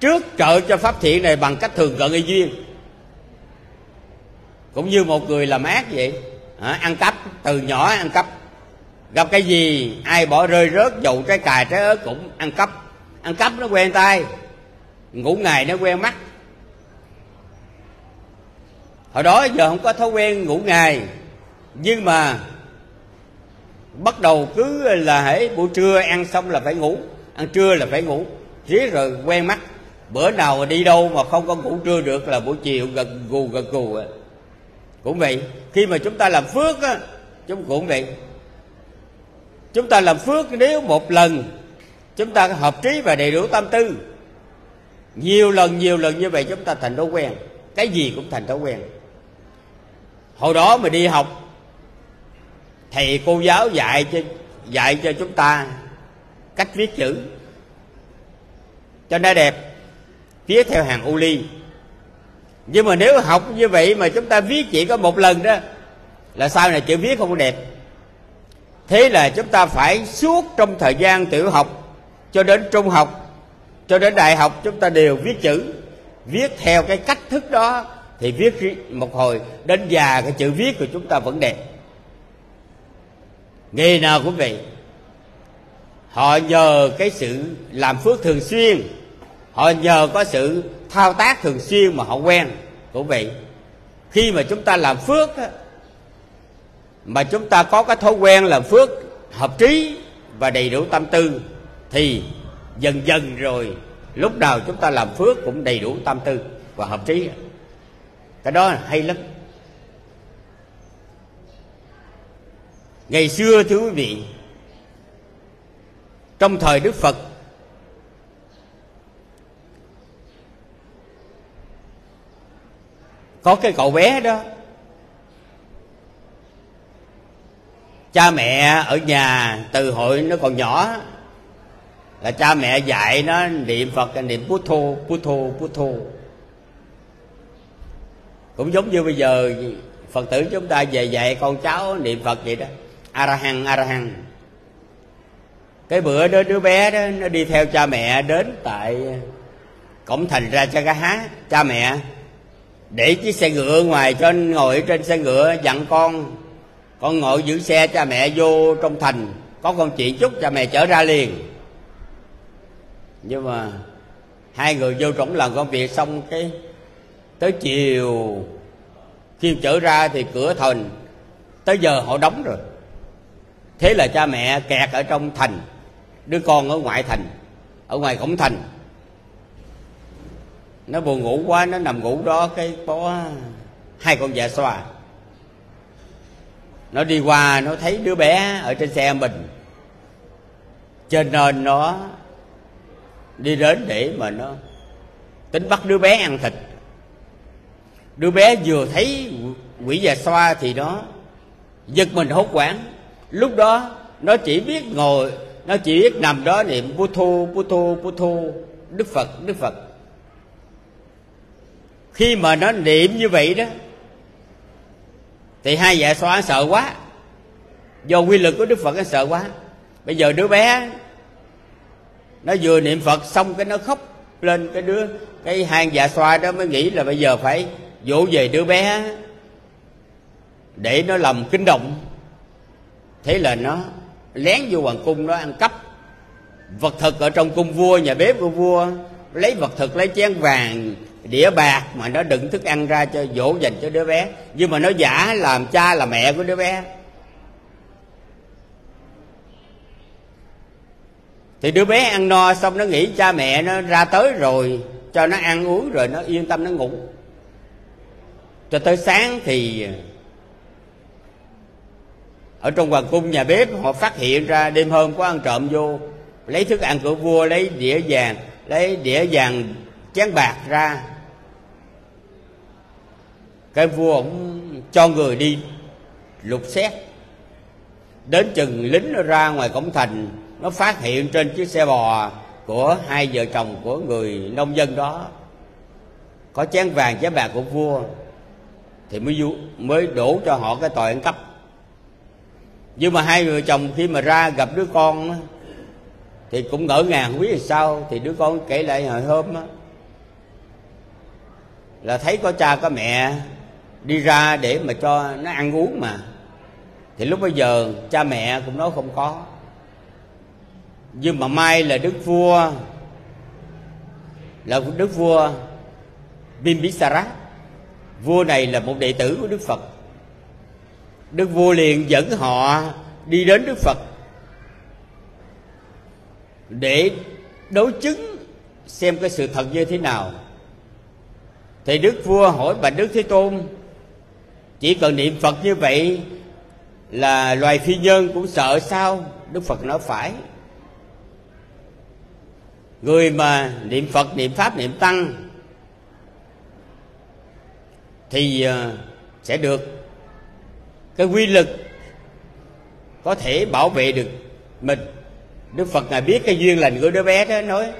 trước trợ cho pháp thiện này bằng cách thường cận y duyên. Cũng như một người làm ác vậy à, ăn cắp từ nhỏ ăn cắp. Gặp cái gì ai bỏ rơi rớt dầu trái cài trái ớt cũng ăn cắp. Ăn cắp nó quen tay ngủ ngày nó quen mắt. Hồi đó giờ không có thói quen ngủ ngày. Nhưng mà bắt đầu cứ là hãy buổi trưa ăn xong là phải ngủ. Ăn trưa là phải ngủ. Riết rồi quen mắt. Bữa nào đi đâu mà không có ngủ trưa được là buổi chiều gật gù gật gù à. cũng vậy. Khi mà chúng ta làm phước á, chúng cũng vậy. Chúng ta làm phước nếu một lần chúng ta hợp trí và đầy đủ tâm tư nhiều lần nhiều lần như vậy chúng ta thành thói quen. Cái gì cũng thành thói quen. Hồi đó mà đi học, thầy cô giáo dạy cho dạy cho chúng ta cách viết chữ. Cho nó đẹp, viết theo hàng u ly. Nhưng mà nếu học như vậy mà chúng ta viết chỉ có một lần đó, là sau này chữ viết không có đẹp. Thế là chúng ta phải suốt trong thời gian tiểu học cho đến trung học cho đến đại học chúng ta đều viết chữ. Viết theo cái cách thức đó, thì viết một hồi, đến già cái chữ viết của chúng ta vẫn đẹp. Nghề nào cũng vậy. Họ nhờ cái sự làm phước thường xuyên. Họ nhờ có sự thao tác thường xuyên mà họ quen, cũng vậy. Khi mà chúng ta làm phước mà chúng ta có cái thói quen làm phước hợp trí và đầy đủ tâm tư, thì dần dần rồi, lúc nào chúng ta làm phước cũng đầy đủ tâm tư và hợp trí. Cái đó hay lắm. Ngày xưa thưa quý vị, trong thời đức phật, có cái cậu bé đó. Cha mẹ ở nhà từ hội nó còn nhỏ là cha mẹ dạy nó niệm phật, niệm bút thô bút thô bút thô. Cũng giống như bây giờ, phật tử chúng ta về dạy con cháu niệm phật vậy đó. A ra a ra cái bữa đó đứa bé đó, nó đi theo cha mẹ đến tại cổng thành ra cha cá há cha mẹ để chiếc xe ngựa ngoài cho ngồi trên xe ngựa, dặn con con ngồi giữ xe, cha mẹ vô trong thành. Có con chuyện chút, cha mẹ chở ra liền nhưng mà hai người vô trống làm công việc xong cái tới chiều khi trở ra thì cửa thành, tới giờ họ đóng rồi. Thế là cha mẹ kẹt ở trong thành, đứa con ở ngoại thành, ở ngoài cổng thành. Nó buồn ngủ quá, nó nằm ngủ đó, cái có hai con dạ xoa. Nó đi qua, nó thấy đứa bé ở trên xe mình. Cho nên nó đi đến để mà nó tính bắt đứa bé ăn thịt. Đứa bé vừa thấy quỷ già xoa thì nó giật mình hốt quảng lúc đó, nó chỉ biết ngồi, nó chỉ biết nằm đó niệm bút thu bút thu bút thu đức phật đức phật. Khi mà nó niệm như vậy đó, thì hai dạ xoa sợ quá. Do quy lực của đức phật nó sợ quá. Bây giờ đứa bé nó vừa niệm phật xong cái nó khóc lên cái đứa, cái hang dạ xoa đó mới nghĩ là bây giờ phải dỗ về đứa bé để nó làm kinh động. Thế là nó lén vô hoàng cung nó ăn cắp vật thực ở trong cung vua, nhà bếp của vua, lấy vật thực, lấy chén vàng, đĩa bạc mà nó đựng thức ăn ra cho dỗ dành cho đứa bé. Nhưng mà nó giả làm cha là mẹ của đứa bé. Thì đứa bé ăn no xong nó nghĩ cha mẹ nó ra tới rồi, cho nó ăn uống rồi nó yên tâm nó ngủ. Cho tới sáng thì ờ, ở trong hoàng cung nhà bếp họ phát hiện ra đêm hôm có ăn trộm vô, lấy thức ăn của vua, lấy đĩa vàng, lấy đĩa vàng chén bạc ra. Cái vua cũng cho người đi lục xét. Đến chừng lính nó ra ngoài cổng thành nó phát hiện trên chiếc xe bò của hai vợ chồng của người nông dân đó. Có chén vàng chén bạc của vua thì mới mới đổ cho họ cái tội ăn cắp. Nhưng mà hai người chồng khi mà ra gặp đứa con thì cũng ngỡ ngàng không biết làm sao thì đứa con kể lại hồi hôm đó, là thấy có cha có mẹ đi ra để mà cho nó ăn uống mà. Thì lúc bây giờ cha mẹ cũng nói không có nhưng mà mai là đức vua, là đức vua Bimbisara vua này là một đệ tử của đức phật. Đức vua liền dẫn họ đi đến đức phật để đối chứng xem cái sự thật như thế nào. Thì đức vua hỏi, bạch đức thế tôn, chỉ cần niệm phật như vậy là loài phi nhân cũng sợ sao? Đức phật nói, phải người mà niệm phật, niệm pháp, niệm tăng thì ờ, sẽ được cái quy lực có thể bảo vệ được mình. Đức phật ngài biết cái duyên lành của đứa bé đó, nói,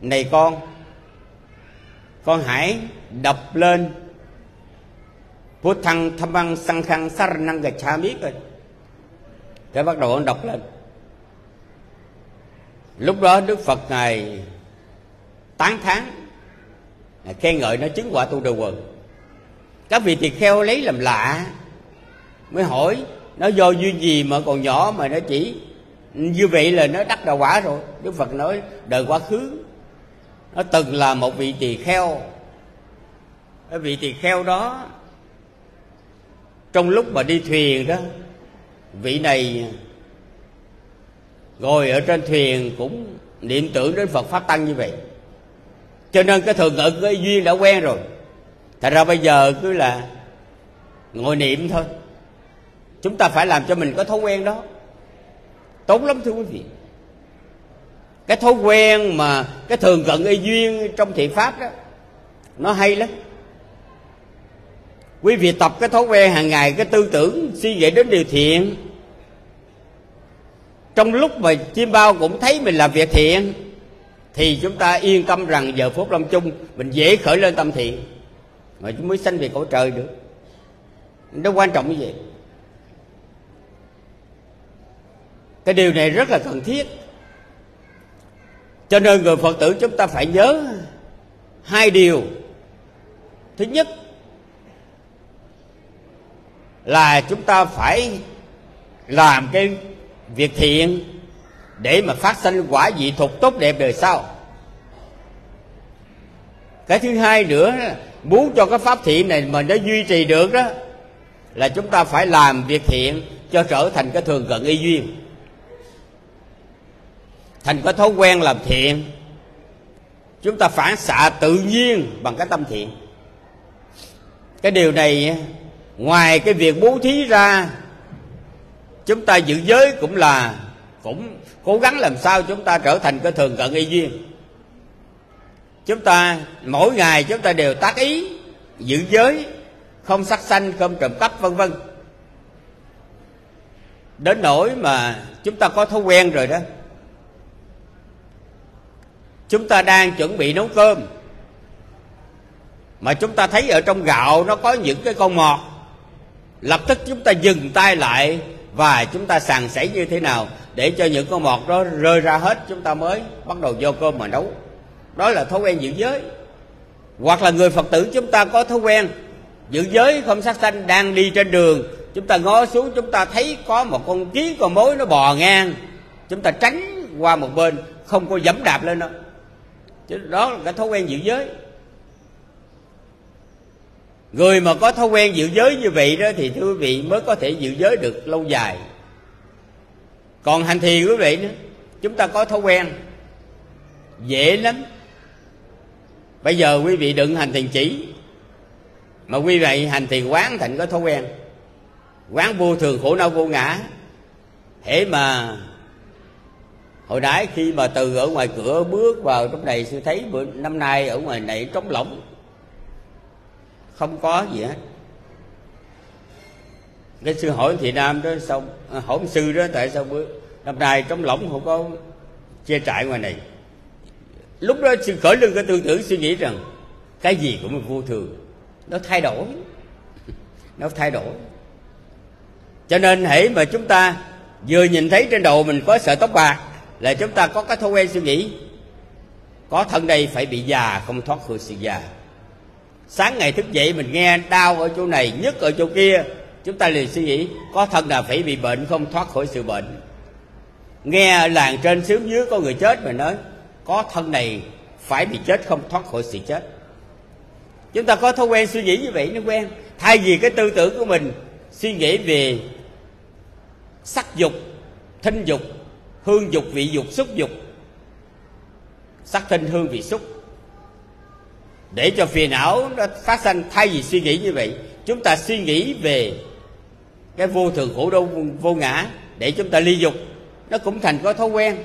này con con hãy đọc lên Bút thăng tham băng sang khăn sar năng gạch cha biết rồi. Cái bắt đầu con đọc lên lúc đó đức phật ngài tán thán khen ngợi nó chứng quả tu đầu quần. Các vị tỳ kheo lấy làm lạ, mới hỏi, nó do duyên gì mà còn nhỏ mà nó chỉ như vậy là nó đắc đạo quả rồi? Đức phật nói, đời quá khứ, nó từng là một vị tỳ kheo. Cái vị tỳ kheo đó, trong lúc mà đi thuyền đó, vị này ngồi ở trên thuyền cũng niệm tưởng đến phật pháp tăng như vậy. Cho nên cái thường ngữ cái duyên đã quen rồi. Thật ra bây giờ cứ là ngồi niệm thôi. Chúng ta phải làm cho mình có thói quen đó. Tốt lắm, thưa quý vị. Cái thói quen mà cái thường cận y duyên trong thiện pháp đó, nó hay lắm. Quý vị tập cái thói quen hàng ngày, cái tư tưởng suy nghĩ đến điều thiện trong lúc mà chim bao cũng thấy mình làm việc thiện, thì chúng ta yên tâm rằng giờ phút lâm chung, mình dễ khởi lên tâm thiện. Mà chúng mới sanh về cõi trời được. Nó quan trọng như vậy. Cái điều này rất là cần thiết. Cho nên người phật tử chúng ta phải nhớ hai điều. Thứ nhất là chúng ta phải làm cái việc thiện để mà phát sinh quả dị thuộc tốt đẹp đời sau. Cái thứ hai nữa, muốn cho cái pháp thiện này mà nó duy trì được đó, là chúng ta phải làm việc thiện cho trở thành cái thường cận y duyên. Thành cái thói quen làm thiện, chúng ta phản xạ tự nhiên bằng cái tâm thiện. Cái điều này ngoài cái việc bố thí ra chúng ta giữ giới cũng là, cũng cố gắng làm sao chúng ta trở thành cái thường cận y duyên. Chúng ta, mỗi ngày chúng ta đều tác ý giữ giới, không sắc sanh, không trộm cắp, vân vân. Đến nỗi mà chúng ta có thói quen rồi đó. Chúng ta đang chuẩn bị nấu cơm, mà chúng ta thấy ở trong gạo nó có những cái con mọt. Lập tức chúng ta dừng tay lại và chúng ta sàng sảy như thế nào để cho những con mọt đó rơi ra hết chúng ta mới bắt đầu vô cơm mà nấu. Đó là thói quen giữ giới. Hoặc là người phật tử chúng ta có thói quen giữ giới không sát sanh đang đi trên đường, chúng ta ngó xuống chúng ta thấy có một con kiến con mối nó bò ngang, chúng ta tránh qua một bên, không có dẫm đạp lên đó chứ đó là cái thói quen giữ giới người mà có thói quen giữ giới như vậy đó thì thưa quý vị mới có thể giữ giới được lâu dài. Còn hành thiền quý vị nữa, chúng ta có thói quen, dễ lắm. Bây giờ quý vị đừng hành thiền chỉ, mà quý vị hành thiền quán thành có thói quen. Quán vô thường khổ đau vô ngã hễ mà hồi nãy khi mà từ ở ngoài cửa bước vào trong này sư thấy bữa năm nay ở ngoài này trống lỏng không có gì hết. Cái sư hỏi thị nam đó xong à, hỏi sư đó tại sao bữa năm nay trong lỏng không có che trại ngoài này? Lúc đó sư khởi lưng cái tư tưởng suy nghĩ rằng cái gì cũng vô thường. Nó thay đổi. Nó thay đổi. Cho nên hãy mà chúng ta vừa nhìn thấy trên đầu mình có sợi tóc bạc là chúng ta có cái thói quen suy nghĩ. Có thân đây phải bị già không thoát khỏi sự già sáng ngày thức dậy mình nghe đau ở chỗ này nhất ở chỗ kia. Chúng ta liền suy nghĩ, có thân nào phải bị bệnh không thoát khỏi sự bệnh? Nghe làng trên xứ dưới có người chết mà nói, có thân này phải bị chết không thoát khỏi sự chết. Chúng ta có thói quen suy nghĩ như vậy nó quen. Thay vì cái tư tưởng của mình suy nghĩ về sắc dục, thinh dục, hương dục, vị dục, xúc dục, sắc thinh, hương vị xúc để cho phiền não nó phát sinh thay vì suy nghĩ như vậy, chúng ta suy nghĩ về cái vô thường khổ đau vô ngã, để chúng ta ly dục. Nó cũng thành có thói quen.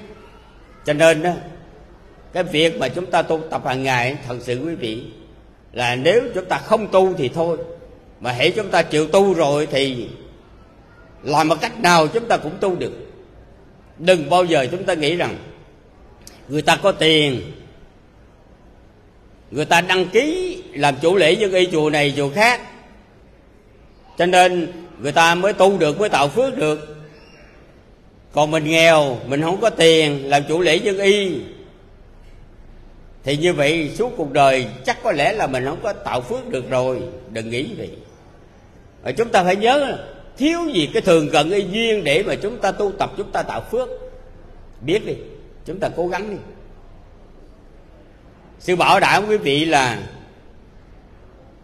Cho nên đó, cái việc mà chúng ta tu tập hàng ngày, thật sự quý vị, là nếu chúng ta không tu thì thôi. Mà hãy chúng ta chịu tu rồi thì làm một cách nào chúng ta cũng tu được. Đừng bao giờ chúng ta nghĩ rằng người ta có tiền người ta đăng ký làm chủ lễ dân y chùa này chùa khác. Cho nên người ta mới tu được, mới tạo phước được. Còn mình nghèo, mình không có tiền làm chủ lễ dân y. Thì như vậy suốt cuộc đời chắc có lẽ là mình không có tạo phước được rồi. Đừng nghĩ vậy. Và chúng ta phải nhớ thiếu gì cái thường cần y duyên để mà chúng ta tu tập, chúng ta tạo phước. Biết đi, chúng ta cố gắng đi sư bảo đảm quý vị là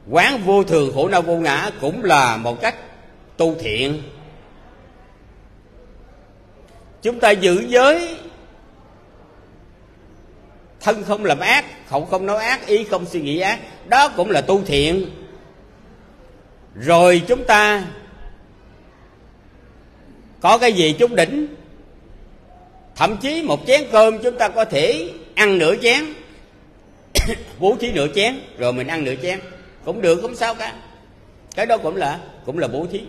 quán vô thường khổ đau vô ngã cũng là một cách tu thiện. Chúng ta giữ giới thân không làm ác, khẩu không nói ác, ý không suy nghĩ ác, đó cũng là tu thiện. Rồi chúng ta có cái gì chúng đỉnh, thậm chí một chén cơm chúng ta có thể ăn nửa chén. bố thí nửa chén rồi mình ăn nửa chén. Cũng được không sao cả. Cái đó cũng là cũng là bố thí.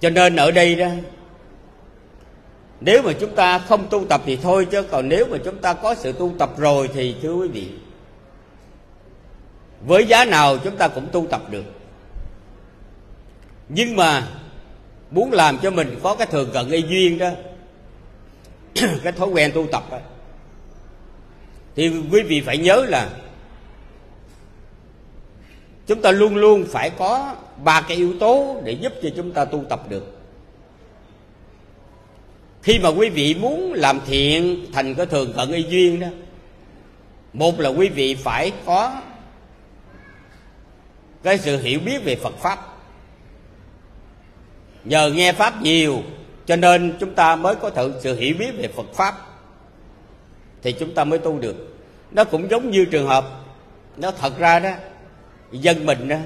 Cho nên ở đây đó nếu mà chúng ta không tu tập thì thôi chứ còn nếu mà chúng ta có sự tu tập rồi thì thưa quý vị với giá nào chúng ta cũng tu tập được. Nhưng mà muốn làm cho mình có cái thường cận y duyên đó cái thói quen tu tập đó, thì quý vị phải nhớ là chúng ta luôn luôn phải có ba cái yếu tố để giúp cho chúng ta tu tập được. Khi mà quý vị muốn làm thiện thành cái thường cận y duyên đó, một là quý vị phải có cái sự hiểu biết về phật pháp. Nhờ nghe pháp nhiều, cho nên chúng ta mới có thử sự hiểu biết về phật pháp thì chúng ta mới tu được. Nó cũng giống như trường hợp, nó thật ra đó, dân mình đó.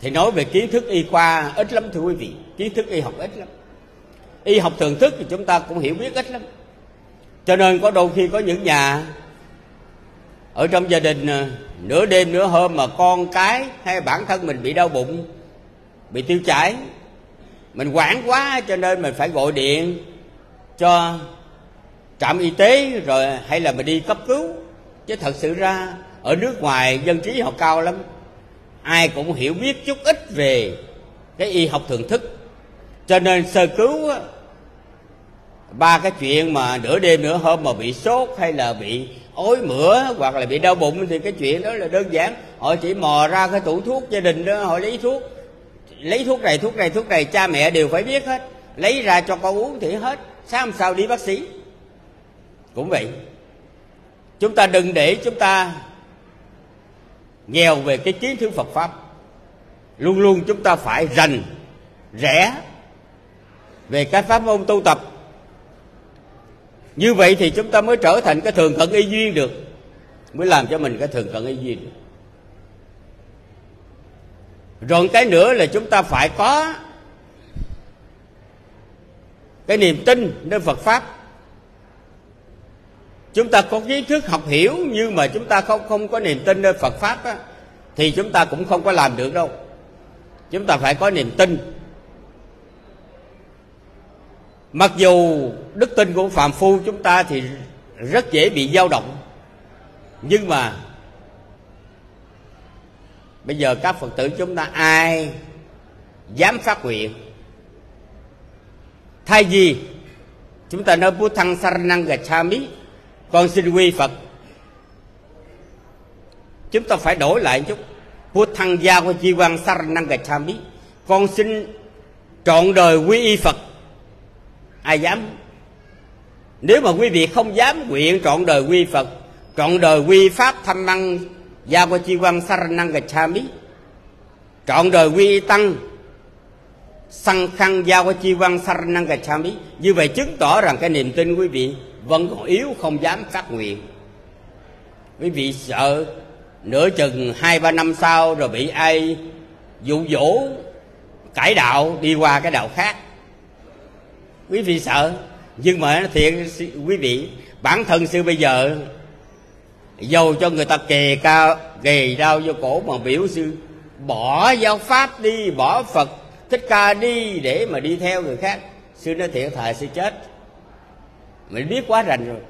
Thì nói về kiến thức y khoa ít lắm, thưa quý vị. Kiến thức y học ít lắm. Y học thường thức thì chúng ta cũng hiểu biết ít lắm. Cho nên có đôi khi có những nhà ở trong gia đình à, nửa đêm nửa hôm mà con cái hay bản thân mình bị đau bụng, bị tiêu chảy, mình quản quá cho nên mình phải gọi điện cho trạm y tế rồi hay là mình đi cấp cứu. Chứ thật sự ra, ở nước ngoài dân trí họ cao lắm. Ai cũng hiểu biết chút ít về cái y học thường thức. Cho nên sơ cứu ba cái chuyện mà nửa đêm nửa hôm mà bị sốt hay là bị ối mửa hoặc là bị đau bụng thì cái chuyện đó là đơn giản. Họ chỉ mò ra cái tủ thuốc gia đình đó, họ lấy thuốc. Lấy thuốc này thuốc này thuốc này, cha mẹ đều phải biết hết. Lấy ra cho con uống thì hết. Sao sao đi bác sĩ cũng vậy, chúng ta đừng để chúng ta nghèo về cái kiến thức phật pháp. Luôn luôn chúng ta phải rành, rẽ về cái pháp môn tu tập. Như vậy thì chúng ta mới trở thành cái thường cận y duyên được, mới làm cho mình cái thường cận y duyên được. Rồi cái nữa là chúng ta phải có cái niềm tin nơi Phật pháp chúng ta có kiến thức học hiểu nhưng mà chúng ta không không có niềm tin nơi Phật pháp á, thì chúng ta cũng không có làm được đâu. Chúng ta phải có niềm tin. Mặc dù đức tin của phàm phu chúng ta thì rất dễ bị dao động nhưng mà bây giờ các phật tử chúng ta ai dám phát nguyện? Thay vì chúng ta nói bút thăng saranang gachami con xin quy phật. Chúng ta phải đổi lại một chút. Của thăng gia của chi quan saranang gachami con xin trọn đời quy y phật. Ai dám? Nếu mà quý vị không dám nguyện trọn đời quy phật, trọn đời quy pháp thanh năng gia qua chi quan saranang gachami trọn đời quy tăng săn khăn gia qua chi quan saranang chami như vậy chứng tỏ rằng cái niềm tin quý vị vẫn còn yếu, không dám phát nguyện. Quý vị sợ, nửa chừng hai, ba năm sau rồi bị ai dụ dỗ, cải đạo, đi qua cái đạo khác. Quý vị sợ, nhưng mà thiệt, quý vị, bản thân sư bây giờ, dầu cho người ta kề cao kề đau vô cổ mà biểu sư, bỏ giáo pháp đi, bỏ phật thích ca đi để mà đi theo người khác. Sư nói thiệt, thà sư chết mình biết quá rành rồi.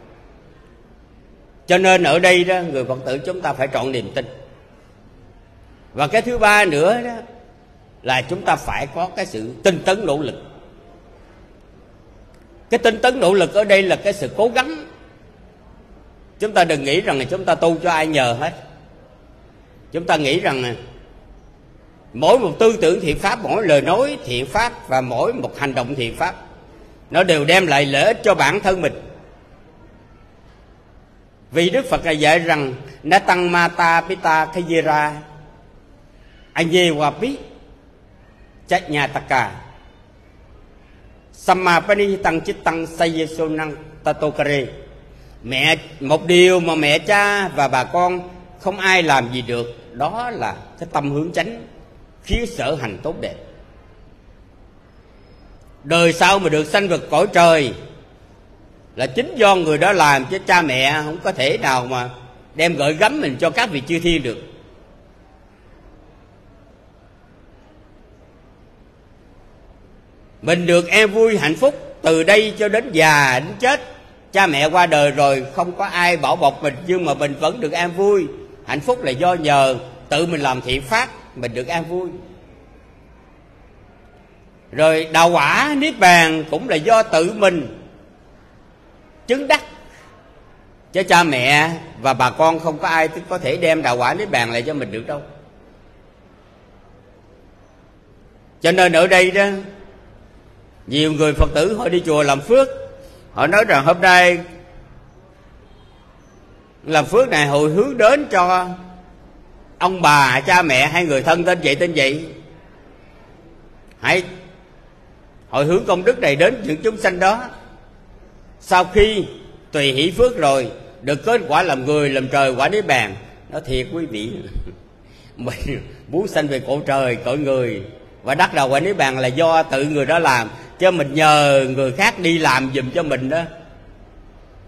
Cho nên ở đây đó, người phật tử chúng ta phải chọn niềm tin. Và cái thứ ba nữa đó, là chúng ta phải có cái sự tinh tấn nỗ lực. Cái tinh tấn nỗ lực ở đây là cái sự cố gắng. Chúng ta đừng nghĩ rằng là chúng ta tu cho ai nhờ hết. Chúng ta nghĩ rằng là mỗi một tư tưởng thiện pháp, mỗi lời nói thiện pháp và mỗi một hành động thiện pháp nó đều đem lại lợi ích cho bản thân mình. Vì đức phật đã dạy rằng na tăng mata pita khayira anye wapi trách nhà samma pani tăng chích tăng sayeso năng tatokare Mẹ, một điều mà mẹ cha và bà con không ai làm gì được, đó là cái tâm hướng chánh, khí sở hành tốt đẹp đời sau mà được sanh vật cõi trời là chính do người đó làm chứ cha mẹ không có thể nào mà đem gợi gắm mình cho các vị chư thiên được. Mình được em vui hạnh phúc từ đây cho đến già đến chết. Cha mẹ qua đời rồi không có ai bảo bọc mình, nhưng mà mình vẫn được an vui. Hạnh phúc là do nhờ tự mình làm thiện pháp, mình được an vui rồi đào quả niết bàn cũng là do tự mình chứng đắc. Chứ cha mẹ và bà con không có ai có thể đem đào quả niết bàn lại cho mình được đâu. Cho nên ở đây đó, nhiều người phật tử họ đi chùa làm phước. Họ nói rằng hôm nay làm phước này hồi hướng đến cho ông bà, cha mẹ hay người thân tên vậy tên vậy. Hãy hồi hướng công đức này đến những chúng sanh đó. Sau khi tùy hỷ phước rồi, được kết quả làm người, làm trời, quả niết bàn nó thiệt quý vị, mình muốn sanh về cổ trời, cõi người, và đắc đầu quả niết bàn là do tự người đó làm cho mình nhờ người khác đi làm giùm cho mình đó,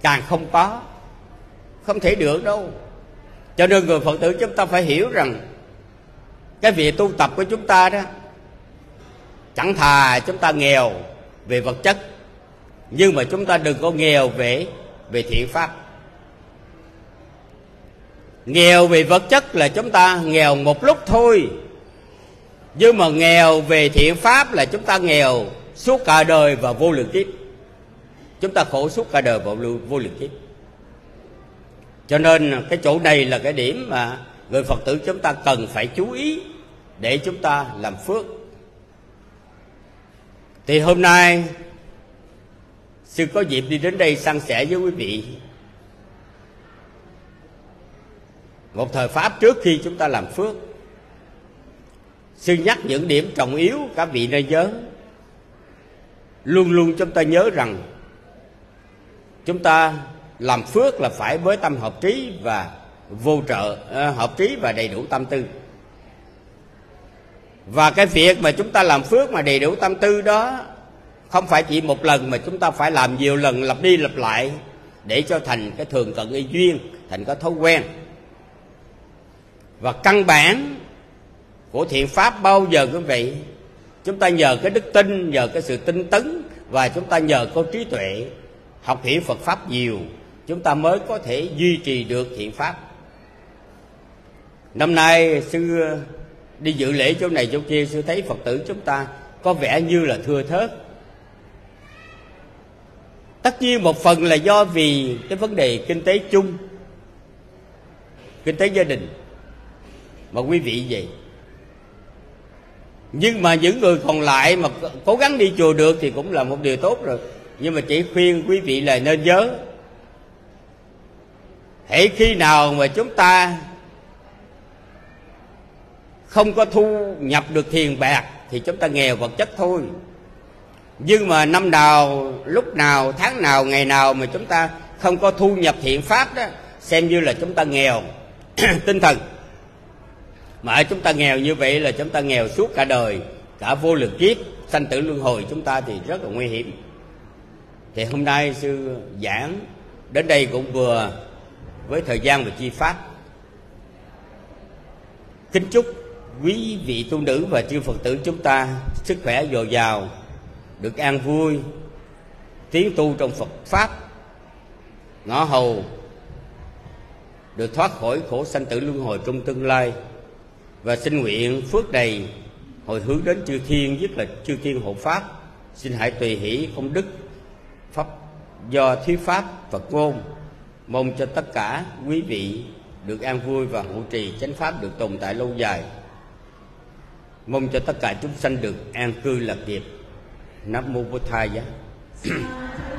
càng không có, không thể được đâu. Cho nên người phật tử chúng ta phải hiểu rằng, cái việc tu tập của chúng ta đó chẳng thà chúng ta nghèo về vật chất, nhưng mà chúng ta đừng có nghèo về về thiện pháp. Nghèo về vật chất là chúng ta nghèo một lúc thôi, nhưng mà nghèo về thiện pháp là chúng ta nghèo suốt cả đời và vô lượng kiếp. Chúng ta khổ suốt cả đời và vô lượng kiếp. Cho nên cái chỗ này là cái điểm mà người phật tử chúng ta cần phải chú ý để chúng ta làm phước thì hôm nay, sư có dịp đi đến đây san sẻ với quý vị. Một thời pháp trước khi chúng ta làm phước, sư nhắc những điểm trọng yếu các vị nơi giới luôn luôn chúng ta nhớ rằng, chúng ta làm phước là phải với tâm hợp trí và vô trợ ờ, hợp trí và đầy đủ tâm tư và cái việc mà chúng ta làm phước mà đầy đủ tâm tư đó, không phải chỉ một lần mà chúng ta phải làm nhiều lần, lặp đi lặp lại để cho thành cái thường cận y duyên, thành cái thói quen. Và căn bản của thiện pháp bao giờ quý vị chúng ta nhờ cái đức tin, nhờ cái sự tinh tấn và chúng ta nhờ có trí tuệ học hiểu phật pháp nhiều, chúng ta mới có thể duy trì được thiện pháp. Năm nay sư đi dự lễ chỗ này chỗ kia, sư thấy phật tử chúng ta có vẻ như là thưa thớt. Tất nhiên một phần là do vì cái vấn đề kinh tế chung, kinh tế gia đình mà quý vị vậy. Nhưng mà những người còn lại mà cố gắng đi chùa được thì cũng là một điều tốt rồi. Nhưng mà chỉ khuyên quý vị là nên nhớ, hễ khi nào mà chúng ta không có thu nhập được tiền bạc thì chúng ta nghèo vật chất thôi. Nhưng mà năm nào, lúc nào, tháng nào, ngày nào mà chúng ta không có thu nhập thiện pháp đó, xem như là chúng ta nghèo. Tinh thần. Mà chúng ta nghèo như vậy là chúng ta nghèo suốt cả đời. Cả vô lượng kiếp, sanh tử luân hồi chúng ta thì rất là nguy hiểm. Thì hôm nay sư giảng, đến đây cũng vừa với thời gian và chi pháp. Kính chúc quý vị tu nữ và chư phật tử chúng ta, sức khỏe dồi dào, được an vui, tiến tu trong phật pháp, ngõ hầu, được thoát khỏi khổ sanh tử luân hồi trong tương lai. Và xin nguyện phước đầy hồi hướng đến chư thiên, nhất là chư thiên hộ pháp. Xin hãy tùy hỷ công đức, pháp, do thuyết pháp phật ngôn. Mong cho tất cả quý vị được an vui và hộ trì chánh pháp được tồn tại lâu dài mong cho tất cả chúng sanh được an cư lạc nghiệp. Nam mô bổn thầy giá.